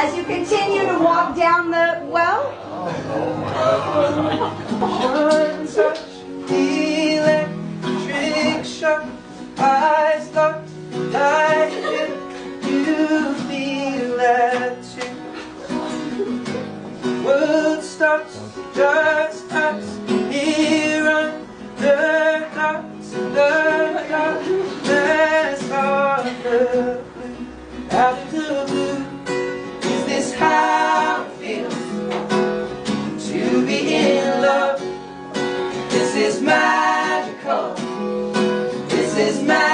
As you continue to walk down the well, electric shock, I feel you feel that too. World just us here docks, the darkness of the the is magical. This is magical.